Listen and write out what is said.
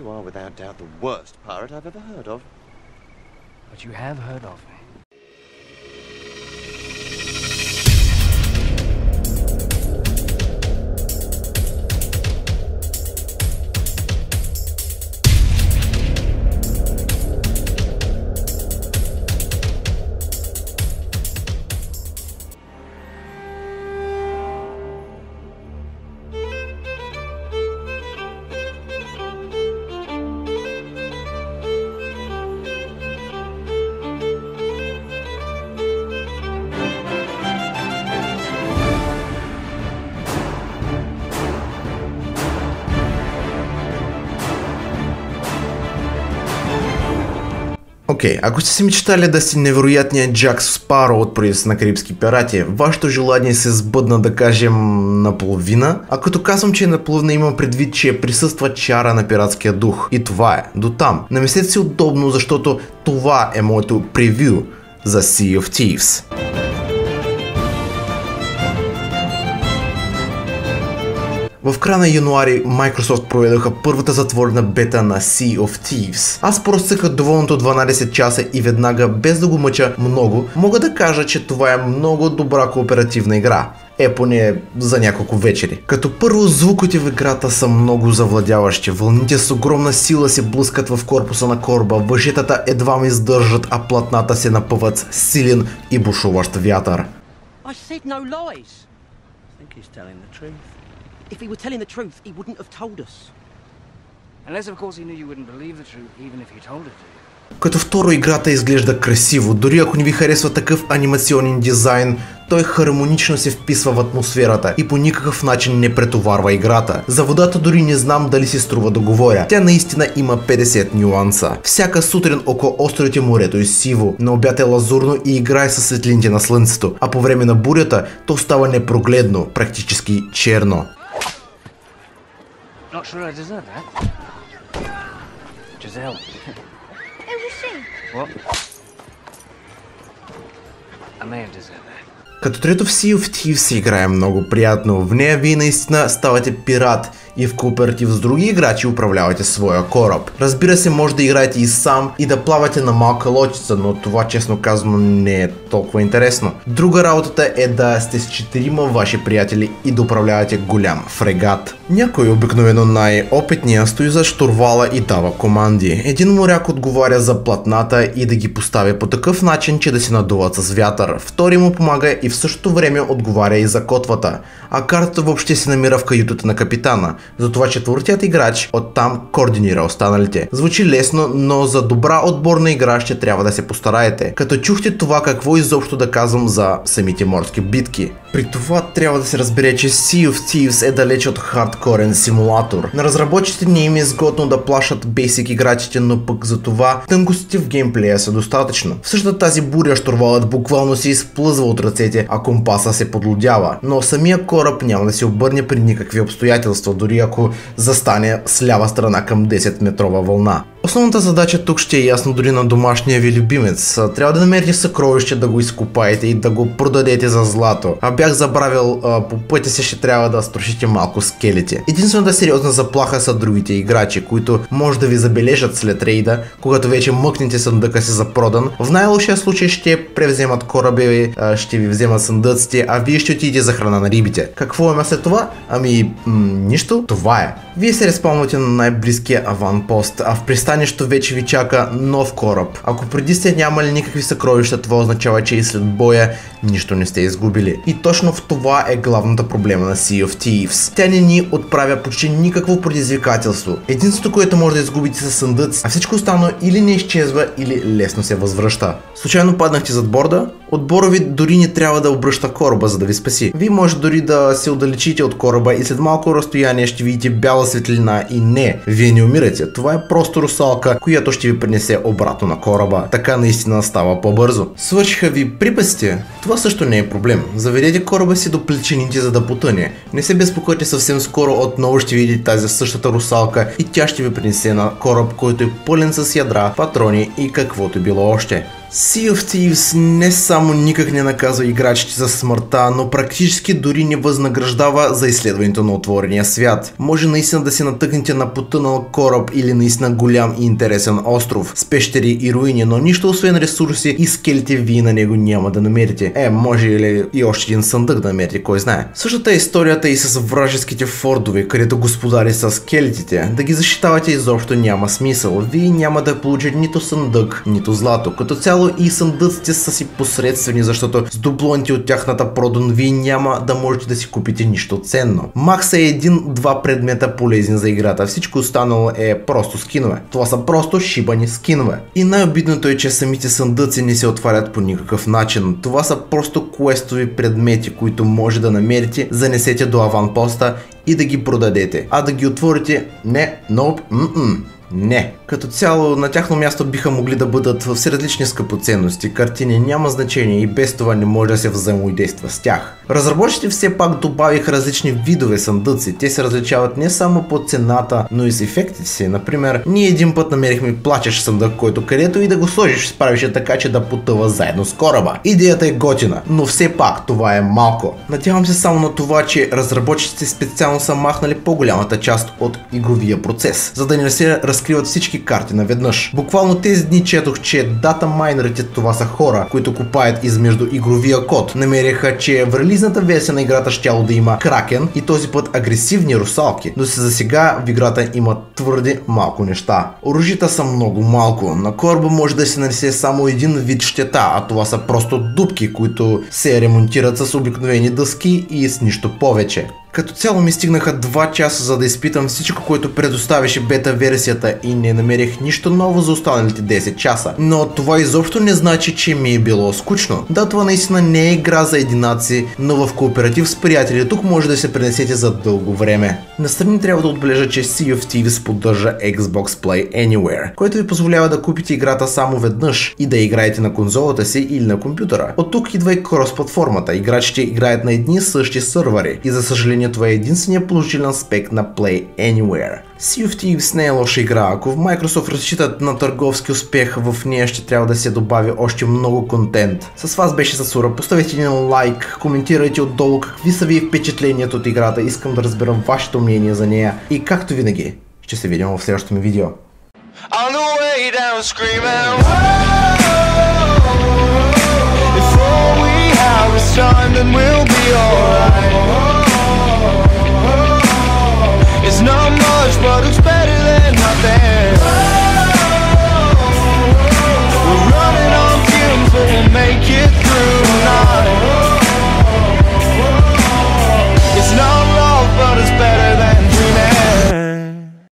You are without doubt the worst pirate I've ever heard of. But you have heard of me. Окей, okay, ако сте си мечтали да си невероятният Джак Спаро от происът на Карибски пирати, вашето желание се сбъдна да кажем наполовина. А като казвам, че е наполовина имам предвид, че присъства чара на пиратския дух. И това е, до там. Наместете се удобно, защото това е моето превю за Sea of Thieves. В края на януари Microsoft проведоха първата затворена бета на Sea of Thieves. Аз просъках доволното 12 часа и веднага, без да го мъча много, мога да кажа, че това е много добра кооперативна игра е поне за няколко вечери. Като първо звуките в играта са много завладяващи, вълните с огромна сила се блъскат в корпуса на кораба, въжетата едва ми издържат, а платната се напъват с силен и бушуващ вятър. I said no lies. I think he's telling the truth. If he were telling the truth, he wouldn't have told us. Unless, of course, he knew you wouldn't believe the truth, even if he told it to you. Като второ играта изглежда красиво, дори ако не ви харесва такъв анимационен дизайн, той хармонично се вписва в атмосферата и по никакъв начин не претоварва играта. За водата дори не знам дали си струва да говоря. Тя наистина има 50 нюанса. Всяка сутрин около островите морето е сиво, на обяд е лазурно и играе със светлините на слънцето, а по време на бурята то става непрогледно, практически черно. Not sure I deserve that. Giselle. Who was she? What? I may have deserved that. Като трето в Sea of Thieves се играе много приятно. В нея вие наистина ставате пират и в кооператив с други играчи управлявате своя кораб. Разбира се, може да играете и сам и да плавате на малка лодица, но това честно казано не е толкова интересно. Друга работата е да сте с четирима ваши приятели и да управлявате голям фрегат. Някой обикновено най-опитния стои за штурвала и дава команди. Един моряк отговаря за платната и да ги поставя по такъв начин, че да се надуват с вятър. Втори му помага и в същото време отговаря и за котвата. А картата въобще се намира в каютата на капитана. Затова четвъртият играч оттам координира останалите. Звучи лесно, но за добра отборна игра ще трябва да се постараете. Като чухте това какво изобщо да казвам за самите морски битки. При това трябва да се разбере, че Sea of Thieves е далеч от хардкорен симулатор. На разработчите не им е изгодно да плашат basic играчите, но пък за това тънкостите в геймплея са достатъчно. В същата тази буря штурвалът буквално се изплъзва от ръцете, а компаса се подлодява. Но самия кораб няма да се обърне при никакви обстоятелства, дори ако застане с лява страна към 10 метрова вълна. Основната задача тук ще е ясно дори на домашния ви любимец. Трябва да намерите съкровище, да го изкопаете и да го продадете за злато. А бях забравил, а, по пътя си ще трябва да струшите малко скелети. Единствената сериозна заплаха са другите играчи, които може да ви забележат след рейда, когато вече мъкнете съндъка си за продан. В най-лошия случай ще превземат кораби ви, ще ви вземат съндъците, а вие ще отидете за храна на рибите. Какво има след това? Ами, нищо. Това е. Вие се респалнате на най-близкия аванпост, а в пристанището вече ви чака нов кораб. Ако преди сте нямали никакви съкровища, това означава, че и след боя нищо не сте изгубили. И точно в това е главната проблема на Sea of Thieves. Тя не ни отправя почти никакво предизвикателство. Единството, което може да изгубите са съндъци, а всичко останало или не изчезва, или лесно се възвръща. Случайно паднахте зад борда? Отбора ви дори не трябва да обръща кораба, за да ви спаси. Вие може дори да се отдалечите от кораба и след малко разстояние ще видите бяла светлина и не, вие не умирате. Това е просто русалка, която ще ви принесе обратно на кораба. Така наистина става по-бързо. Свършиха ви припасите? Това също не е проблем. Заведете кораба си до плечените за да потъне. Не се безпокойте съвсем скоро отново ще видите тази същата русалка и тя ще ви принесе на кораб, който е пълен с ядра, патрони и каквото било още. Sea of Thieves не само никак не наказва играчите за смъртта, но практически дори не възнаграждава за изследването на отворения свят. Може наистина да се натъкнете на потънал кораб или наистина голям и интересен остров с пещери и руини, но нищо освен ресурси и скелети вие на него няма да намерите. Е, може или и още един съндък да намерите, кой знае. Същата е историята и с вражеските фордове, където господари са скелетите. Да ги защитавате изобщо няма смисъл. Вие няма да получите нито съндък, нито злато. Като цяло и съндъците са си посредствени, защото с дублоните от тяхната продан вие няма да можете да си купите нищо ценно. Макс е един-два предмета полезни за играта, всичко останало е просто скинове. Това са просто шибани скинове. И най-обидното е, че самите съндъци не се отварят по никакъв начин. Това са просто квестови предмети, които може да намерите, занесете до аванпоста и да ги продадете. А да ги отворите, не, nope, mm-mm. Не. Като цяло на тяхно място биха могли да бъдат в различни скъпоценности, картини няма значение и без това не може да се взаимодейства с тях. Разработчите все пак добавиха различни видове съндъци, те се различават не само по цената, но и с ефектите си. Например, ние един път намерихме плачеш съндък, който където и да го сложиш справише така, че да потъва заедно с кораба. Идеята е готина, но все пак това е малко. Надявам се само на това, че разработчиците специално са махнали по-голямата част от игровия процес, за да не се разкриват всички карти наведнъж. Буквално тези дни четох, че дата майнерите това са хора, които купаят измежду игровия код. Намериха, че в релизната версия на играта щяло да има кракен и този път агресивни русалки, но се за сега в играта има твърде малко неща. Оръжията са много малко. На кораба може да се нанесе само един вид щета, а това са просто дупки, които се ремонтират с обикновени дъски и с нищо повече. Като цяло ми стигнаха 2 часа за да изпитам всичко, което предоставяше бета версията и не намерих нищо ново за останалите 10 часа. Но това изобщо не значи, че ми е било скучно. Да, това наистина не е игра за единаци, но в кооператив с приятели тук може да се пренесете за дълго време. Настрани трябва да отбележа, че Sea of Thieves поддържа Xbox Play Anywhere, който ви позволява да купите играта само веднъж и да играете на конзолата си или на компютъра. От тук идва и крос платформата. Играчите играят на едни и същи сървъри и за съжаление това е единствения положителен аспект на Play Anywhere. Sea of Thieves не е лоша игра. Ако в Microsoft разчитат на търговски успех, в нея ще трябва да се добави още много контент. С вас беше Сасура, поставете един лайк, коментирайте отдолу какви са ви впечатленията от играта, искам да разберам вашето мнение за нея и както винаги, ще се видим в следващото ми видео. On we have is time then we'll be alright It's not much, but it's better than